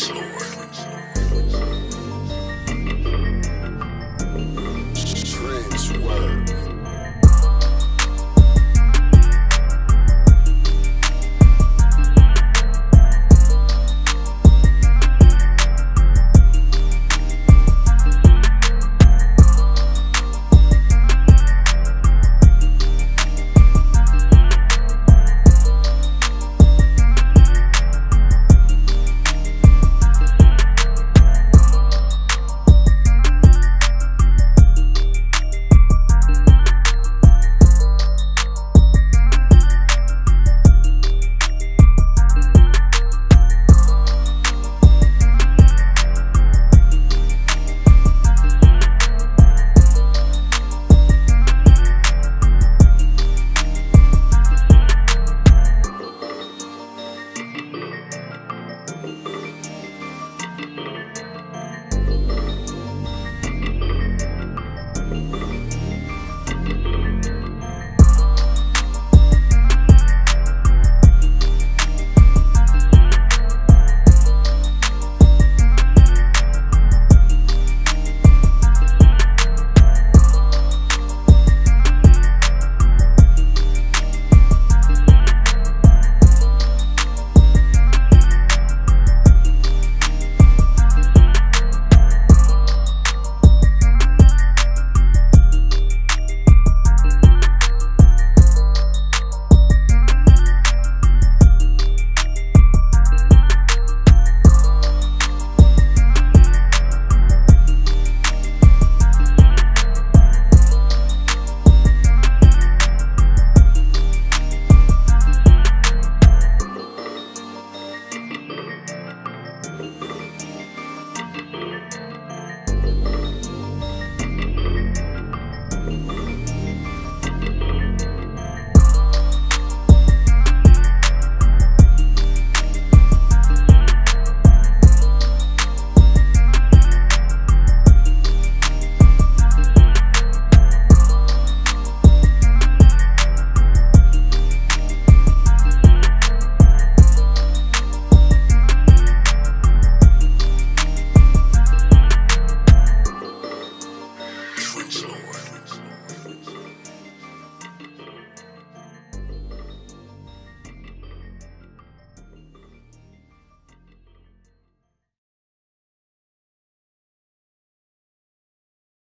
Lord.